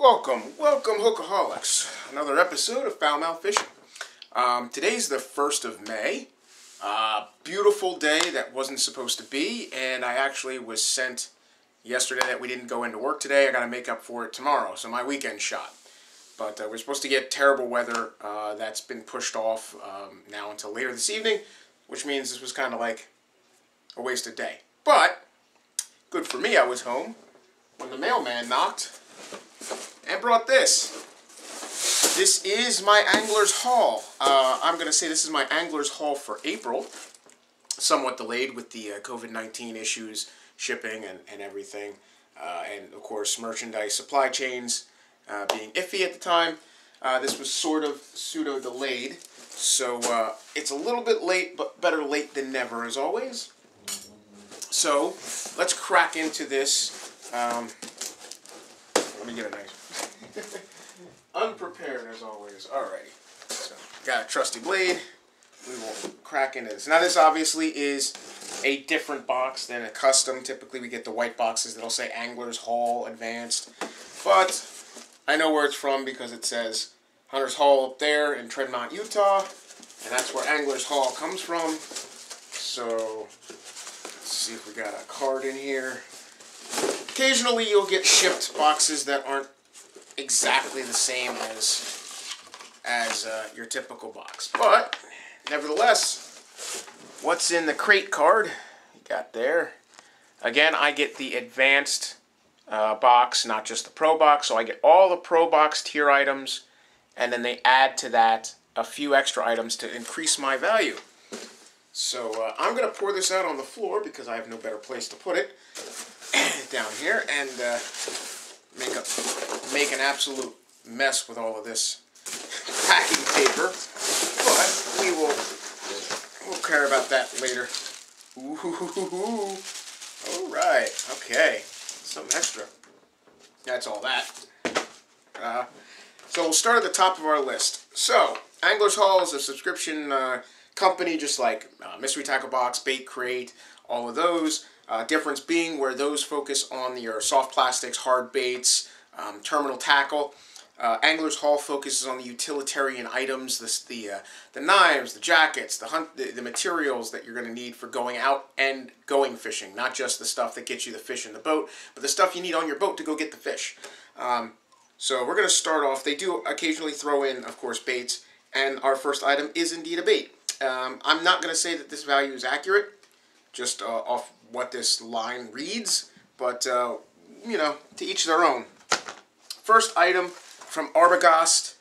Welcome, welcome, Hookaholics. Another episode of Foul Mouth Fishing. Um, today's the 1st of May. Uh, beautiful day that wasn't supposed to be, and I actually was sent yesterday that we didn't go into work today. I got to make up for it tomorrow, so my weekend shot. But uh, we're supposed to get terrible weather uh, that's been pushed off um, now until later this evening, which means this was kind of like a wasted day. But, good for me, I was home when the mailman knocked and brought this. This is my Angler's Haul. Uh, I'm going to say this is my Angler's Haul for April. Somewhat delayed with the uh, COVID-19 issues, shipping and, and everything. Uh, and of course, merchandise supply chains uh, being iffy at the time. Uh, this was sort of pseudo-delayed. So uh, it's a little bit late, but better late than never as always. So let's crack into this. Um, let me get a nice. Unprepared as always. Alrighty. So, got a trusty blade. We will crack into this. Now, this obviously is a different box than a custom. Typically, we get the white boxes that'll say Angler's Haul Advanced. But I know where it's from because it says Hunter's Haul up there in Tremont, Utah. And that's where Angler's Haul comes from. So, let's see if we got a card in here. Occasionally, you'll get shipped boxes that aren't exactly the same as as uh, your typical box. But, nevertheless, what's in the crate card? You got there. Again, I get the advanced uh, box, not just the Pro box. So I get all the Pro box tier items, and then they add to that a few extra items to increase my value. So uh, I'm going to pour this out on the floor because I have no better place to put it down here and uh, make a make an absolute mess with all of this packing paper. But we will we'll care about that later. Ooh, all right, okay, some extra. That's all that. Uh, so we'll start at the top of our list. So Anglers Haul is a subscription uh, company, just like uh, Mystery Tackle Box, Bait Crate, all of those. Uh, difference being where those focus on your soft plastics, hard baits, um, terminal tackle. Uh, Angler's Haul focuses on the utilitarian items, the the, uh, the knives, the jackets, the hunt, the, the materials that you're going to need for going out and going fishing. Not just the stuff that gets you the fish in the boat, but the stuff you need on your boat to go get the fish. Um, so we're going to start off. They do occasionally throw in, of course, baits, and our first item is indeed a bait. Um, I'm not going to say that this value is accurate, just uh, off what this line reads, but uh, you know, to each their own. First item from Arbogast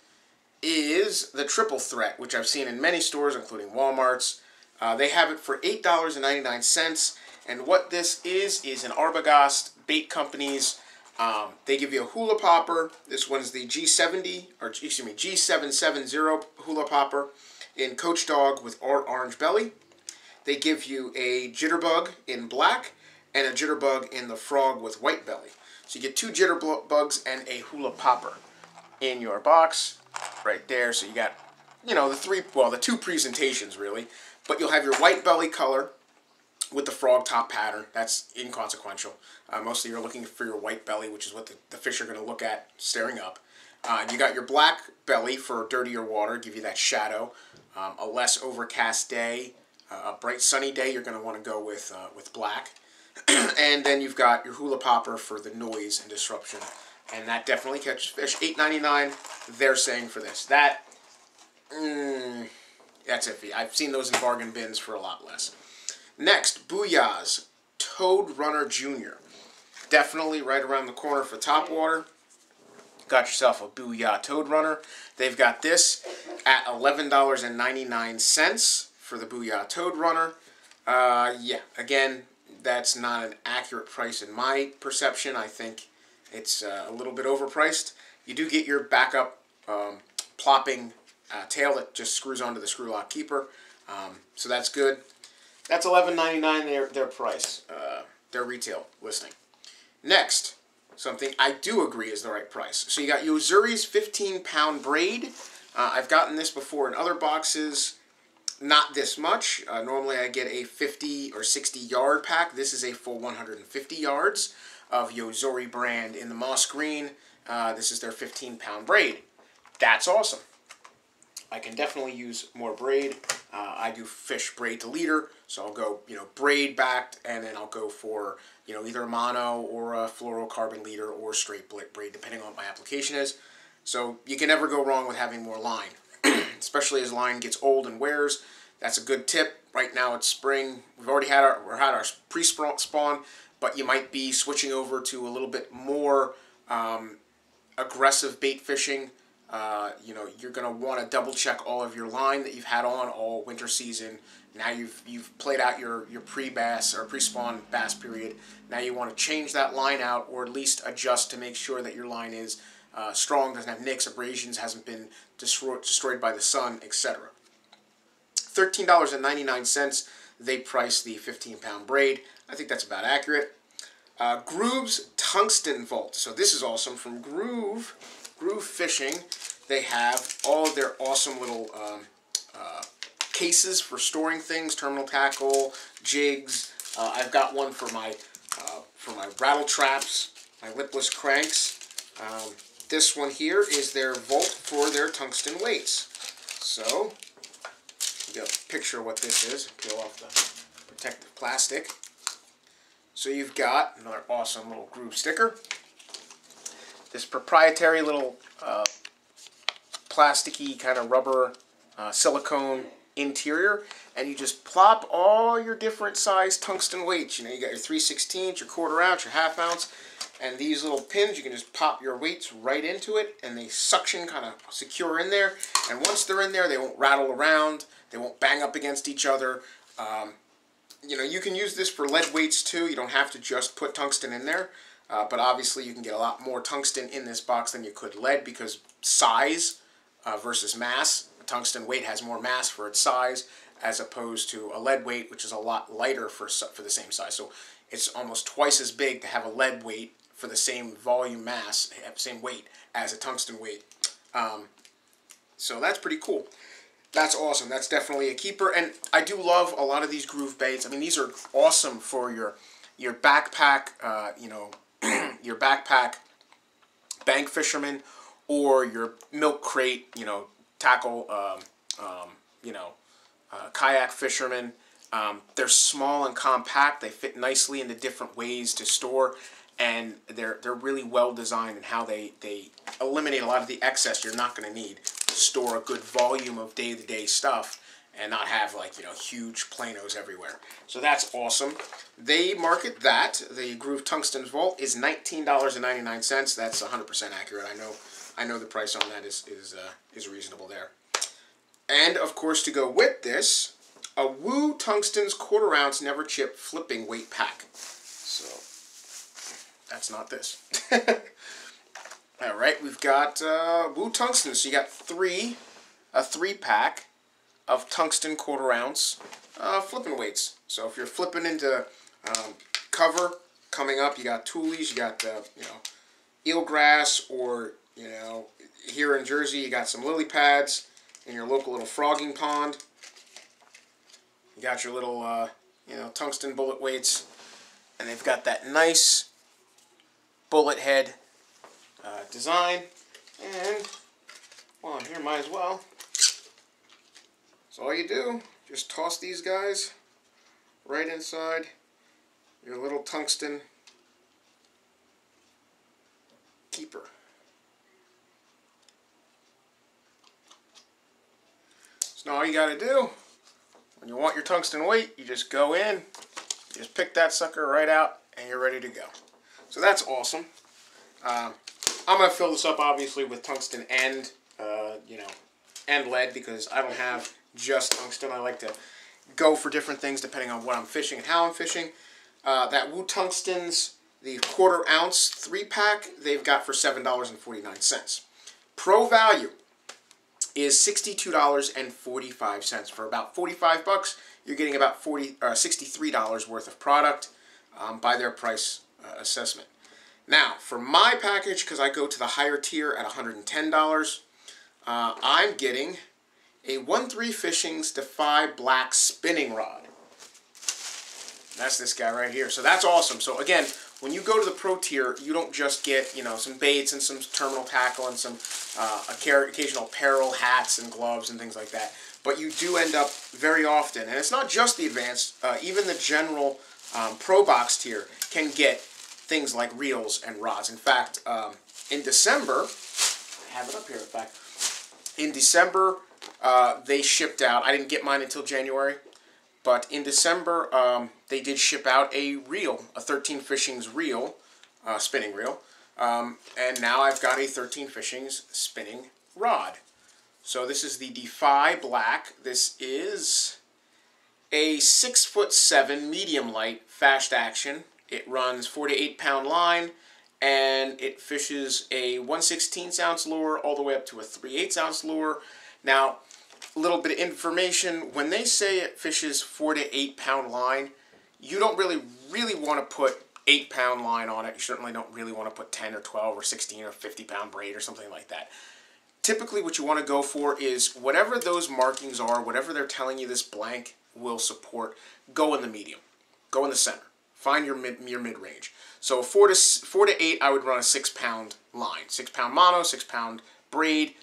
is the Triple Threat, which I've seen in many stores, including Walmart's. Uh, they have it for $8.99, and what this is, is an Arbogast bait company's um, they give you a hula popper. This one's the G70, or excuse me, G770 hula popper in Coach Dog with orange belly. They give you a jitterbug in black and a jitterbug in the frog with white belly. So you get two jitterbugs and a hula popper in your box right there. So you got, you know, the three, well, the two presentations really. But you'll have your white belly color with the frog top pattern. That's inconsequential. Uh, mostly you're looking for your white belly, which is what the, the fish are going to look at staring up. Uh, you got your black belly for dirtier water, give you that shadow. Um, a less overcast day, a bright sunny day, you're going to want to go with, uh, with black. and then you've got your hula popper for the noise and disruption. And that definitely catches fish. $8.99, they're saying for this. That, mm, that's iffy. I've seen those in bargain bins for a lot less. Next, Booyah's Toad Runner Jr. Definitely right around the corner for top water. Got yourself a Booyah Toad Runner. They've got this at $11.99 for the Booyah Toad Runner. Uh, yeah, again, that's not an accurate price in my perception. I think it's uh, a little bit overpriced. You do get your backup um, plopping uh, tail that just screws onto the screw lock keeper. Um, so that's good. That's $11.99 their, their price, uh, their retail listing. Next, something I do agree is the right price. So you got Yo-Zuri's 15 pound braid. Uh, I've gotten this before in other boxes. Not this much. Uh, normally I get a 50 or 60 yard pack. This is a full 150 yards of Yo-Zuri brand in the moss green. uh, this is their 15 pound braid. That's awesome. I can definitely use more braid. Uh, I do fish braid to leader, so I'll go, you know, braid backed, and then I'll go for, you know, either mono or a fluorocarbon leader or straight braid, depending on what my application is. So you can never go wrong with having more line, especially as line gets old and wears. That's a good tip. Right now it's spring. We've already had our, had our pre-spawn, but you might be switching over to a little bit more um, aggressive bait fishing uh, you know, you're going to want to double check all of your line that you've had on all winter season. Now you've you've played out your, your pre-bass or pre-spawn bass period. Now you want to change that line out or at least adjust to make sure that your line is uh, strong, doesn't have nicks, abrasions, hasn't been destroyed, destroyed by the sun, etc. $13.99 they price the 15-pound braid. I think that's about accurate. Uh, Groove's Tungsten Vault. So this is awesome from Groove Groove Fishing, they have all of their awesome little um, uh, cases for storing things, terminal tackle, jigs. Uh, I've got one for my uh, for my rattle traps, my lipless cranks. Um, this one here is their vault for their tungsten weights. So, you get a picture of what this is. Peel off the protective plastic. So you've got another awesome little groove sticker this proprietary little uh, plasticky kind of rubber uh, silicone interior and you just plop all your different size tungsten weights. You know, you got your 3 16 your quarter ounce, your half ounce, and these little pins, you can just pop your weights right into it and they suction kind of secure in there. And once they're in there, they won't rattle around, they won't bang up against each other. Um, you know, you can use this for lead weights too. You don't have to just put tungsten in there. Uh, but obviously you can get a lot more tungsten in this box than you could lead because size uh, versus mass. Tungsten weight has more mass for its size as opposed to a lead weight which is a lot lighter for, for the same size. So it's almost twice as big to have a lead weight for the same volume mass, same weight as a tungsten weight. Um, so that's pretty cool. That's awesome. That's definitely a keeper. And I do love a lot of these groove baits. I mean, these are awesome for your your backpack, uh, you know, your backpack bank fisherman or your milk crate, you know, tackle, um, um, you know, uh, kayak fishermen. Um, they're small and compact. They fit nicely into different ways to store, and they're they're really well designed in how they they eliminate a lot of the excess you're not going to need. Store a good volume of day to day stuff and not have like, you know, huge planos everywhere. So that's awesome. They market that. The Groove Tungsten's Vault is $19.99. That's 100% accurate. I know I know the price on that is, is, uh, is reasonable there. And, of course, to go with this, a Woo Tungsten's quarter ounce never chip flipping weight pack. Not this. All right, we've got uh, Woo Tungsten. So you got three, a three pack of tungsten quarter ounce uh, flipping weights. So if you're flipping into um, cover coming up, you got toolies, you got uh, you know eelgrass, or you know here in Jersey you got some lily pads in your local little frogging pond. You got your little uh, you know tungsten bullet weights, and they've got that nice bullet head uh, design. And well, I'm here, might as well. So all you do, just toss these guys right inside your little tungsten keeper. So now all you got to do, when you want your tungsten weight, you just go in, just pick that sucker right out, and you're ready to go. So that's awesome. Uh, I'm going to fill this up, obviously, with tungsten and, uh, you know, and lead because I don't have just tungsten. I like to go for different things depending on what I'm fishing and how I'm fishing. Uh, that Woo Tungsten's, the quarter ounce three pack, they've got for $7.49. Pro value is $62.45. For about 45 bucks, you're getting about 40 uh, $63 worth of product um, by their price uh, assessment. Now, for my package, because I go to the higher tier at $110, uh, I'm getting a 1-3 Fishing's Defy Black Spinning Rod. That's this guy right here. So that's awesome. So again, when you go to the pro tier, you don't just get you know some baits and some terminal tackle and some uh, occasional apparel, hats and gloves and things like that. But you do end up very often, and it's not just the advanced, uh, even the general um, pro box tier can get things like reels and rods. In fact, um, in December, I have it up here in fact, in December, uh, they shipped out, I didn't get mine until January, but in December, um, they did ship out a reel, a 13 Fishings reel, uh, spinning reel, um, and now I've got a 13 Fishings spinning rod. So this is the Defy Black. This is a six foot seven medium light fast action. It runs four to eight pound line and it fishes a 1 16 ounce lure all the way up to a 3 8 ounce lure. Now, a little bit of information, when they say it fishes 4 to 8 pound line, you don't really, really want to put 8 pound line on it. You certainly don't really want to put 10 or 12 or 16 or 50 pound braid or something like that. Typically what you want to go for is whatever those markings are, whatever they're telling you this blank will support, go in the medium. Go in the center. Find your mid your mid range. So four to four to eight, I would run a six pound line, six pound mono, six pound braid.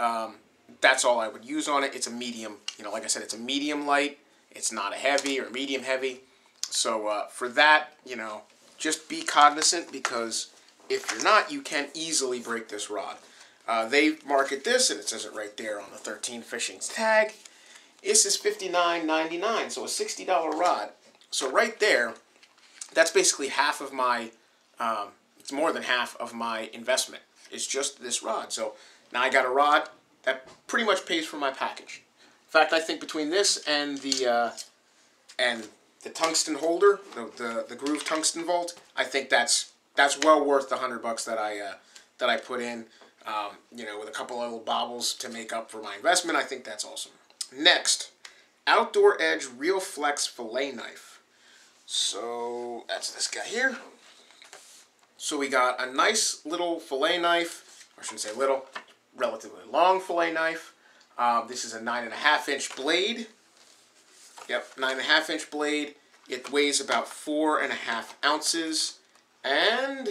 Um, that's all I would use on it. It's a medium, you know, like I said, it's a medium light. It's not a heavy or medium heavy. So uh, for that, you know, just be cognizant because if you're not, you can easily break this rod. Uh, they market this, and it says it right there on the 13 Fishings tag. This is $59.99, so a $60 rod. So right there, that's basically half of my, um, it's more than half of my investment It's just this rod. So now I got a rod that pretty much pays for my package. In fact, I think between this and the uh, and the tungsten holder, the, the, the groove tungsten vault, I think that's that's well worth the hundred bucks that I uh, that I put in. Um, you know, with a couple of little bobbles to make up for my investment, I think that's awesome. Next, Outdoor Edge Reel-Flex Fillet Knife. So that's this guy here. So we got a nice little fillet knife, I shouldn't say little, relatively long fillet knife. Um, this is a nine and a half inch blade. Yep, nine and a half inch blade. It weighs about four and a half ounces. And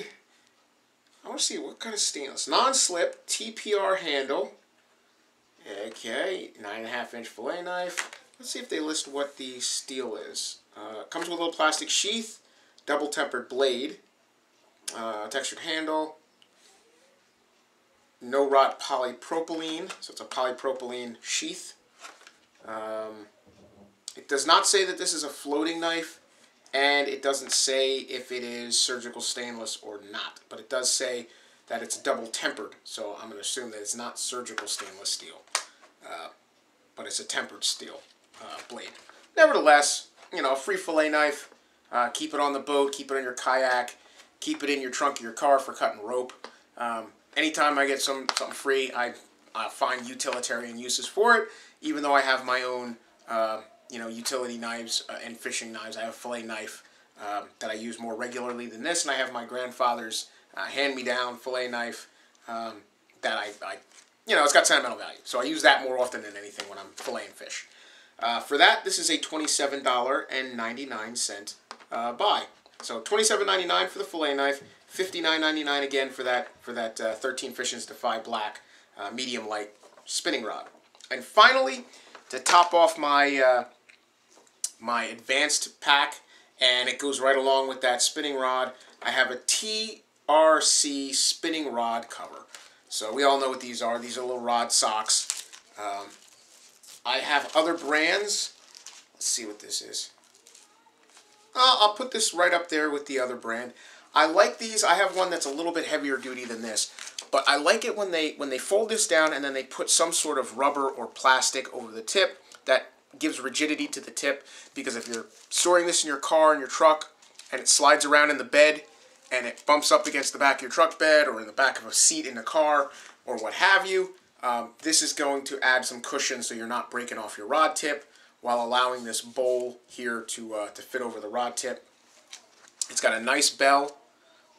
I want to see what kind of stainless. Non-slip TPR handle. Okay, nine and a half inch fillet knife. Let's see if they list what the steel is. Uh, comes with a little plastic sheath, double tempered blade, uh, textured handle, no rot polypropylene, so it's a polypropylene sheath. Um, it does not say that this is a floating knife, and it doesn't say if it is surgical stainless or not, but it does say that it's double tempered, so I'm going to assume that it's not surgical stainless steel, uh, but it's a tempered steel uh, blade. Nevertheless, you know, a free fillet knife. Uh, keep it on the boat, keep it on your kayak, keep it in your trunk of your car for cutting rope. Um, anytime I get some something free, I uh, find utilitarian uses for it. Even though I have my own, uh, you know, utility knives uh, and fishing knives, I have a fillet knife um, that I use more regularly than this, and I have my grandfather's uh, hand-me-down fillet knife um, that I, I, you know, it's got sentimental value. So I use that more often than anything when I'm filleting fish. Uh, for that, this is a $27.99 uh, buy. So $27.99 for the fillet knife, $59.99 again for that for that uh, 13 Fishings Defy Black uh, medium light spinning rod. And finally, to top off my uh, my advanced pack, and it goes right along with that spinning rod, I have a TRC spinning rod cover. So we all know what these are. These are little rod socks. Um, I have other brands. Let's see what this is. Uh, I'll put this right up there with the other brand. I like these. I have one that's a little bit heavier duty than this, but I like it when they when they fold this down and then they put some sort of rubber or plastic over the tip that gives rigidity to the tip because if you're storing this in your car in your truck and it slides around in the bed and it bumps up against the back of your truck bed or in the back of a seat in a car or what have you, um, this is going to add some cushion so you're not breaking off your rod tip while allowing this bowl here to, uh, to fit over the rod tip. It's got a nice bell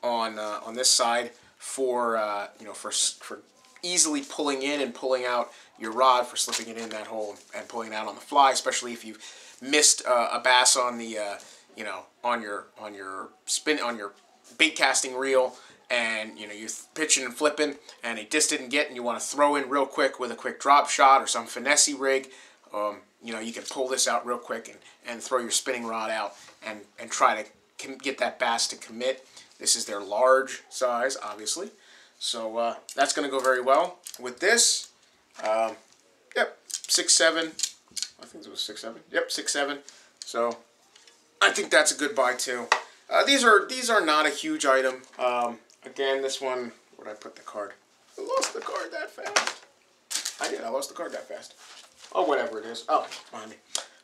on, uh, on this side for, uh, you know, for, for easily pulling in and pulling out your rod for slipping it in that hole and pulling it out on the fly, especially if you've missed uh, a bass on the, uh, you know, on your, on your spin, on your bait casting reel and you know you're pitching and flipping and it just didn't get and you want to throw in real quick with a quick drop shot or some finesse rig um, you know you can pull this out real quick and, and throw your spinning rod out and, and try to get that bass to commit. This is their large size obviously. So uh, that's going to go very well with this. Um, yep six seven. I think it was six seven. Yep six seven. So I think that's a good buy too. Uh, these are these are not a huge item. Um, Again, this one, where'd I put the card? I lost the card that fast. I did, I lost the card that fast. Oh, whatever it is. Oh, behind me.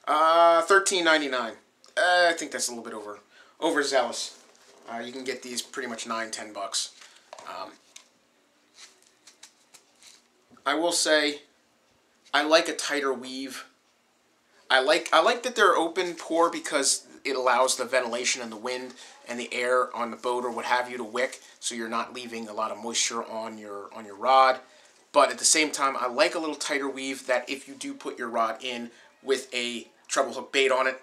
Uh, thirteen ninety nine. Uh, I think that's a little bit over overzealous. Uh, you can get these pretty much nine, ten bucks. Um, I will say, I like a tighter weave. I like I like that they're open pore because it allows the ventilation and the wind and the air on the boat or what have you to wick so you're not leaving a lot of moisture on your on your rod. But at the same time I like a little tighter weave that if you do put your rod in with a treble hook bait on it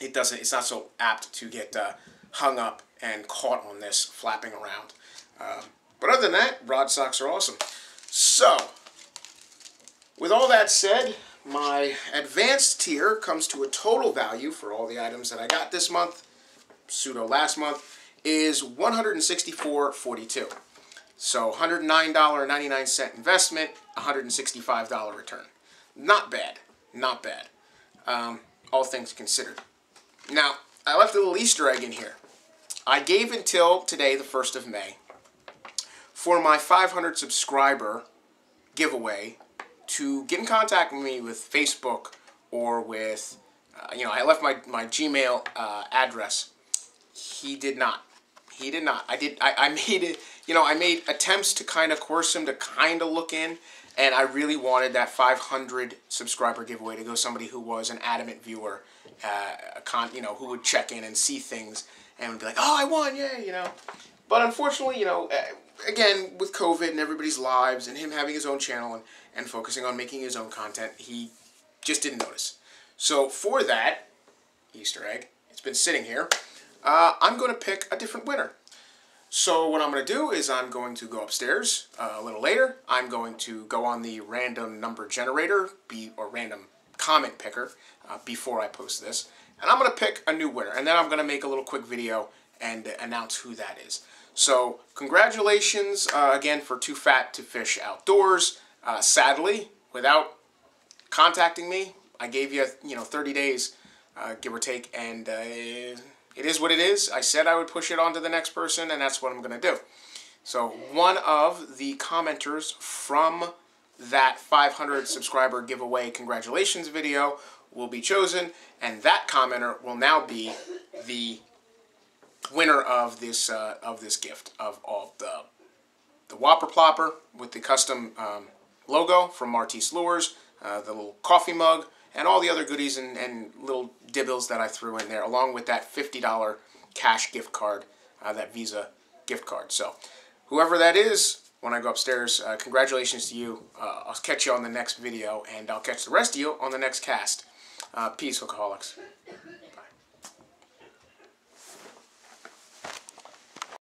it doesn't it's not so apt to get uh, hung up and caught on this flapping around. Um, but other than that rod socks are awesome. So with all that said my advanced tier comes to a total value for all the items that I got this month, pseudo last month, is $164.42. So $109.99 investment, $165 return. Not bad. Not bad. Um, all things considered. Now, I left a little Easter egg in here. I gave until today, the 1st of May, for my 500 subscriber giveaway to get in contact with me with Facebook or with, uh, you know, I left my, my Gmail uh, address. He did not. He did not. I did. I, I made it. You know, I made attempts to kind of coerce him to kind of look in, and I really wanted that 500 subscriber giveaway to go somebody who was an adamant viewer, uh, a con, you know, who would check in and see things and would be like, "Oh, I won! Yeah, you know." But unfortunately, you know, uh, again with COVID and everybody's lives and him having his own channel and and focusing on making his own content, he just didn't notice. So for that Easter egg, it's been sitting here, uh, I'm going to pick a different winner. So what I'm going to do is I'm going to go upstairs uh, a little later. I'm going to go on the random number generator be, or random comment picker uh, before I post this. And I'm going to pick a new winner. And then I'm going to make a little quick video and announce who that is. So congratulations uh, again for Too Fat to Fish Outdoors. Uh, sadly, without contacting me, I gave you, you know, 30 days, uh, give or take, and uh, it is what it is. I said I would push it on to the next person, and that's what I'm going to do. So one of the commenters from that 500 subscriber giveaway congratulations video will be chosen, and that commenter will now be the winner of this uh, of this gift of all the the Whopper Plopper with the custom um, logo from Martise Lures, uh, the little coffee mug, and all the other goodies and, and little dibbles that I threw in there, along with that $50 cash gift card, uh, that Visa gift card. So whoever that is, when I go upstairs, uh, congratulations to you. Uh, I'll catch you on the next video, and I'll catch the rest of you on the next cast. Uh, peace, Hookaholics.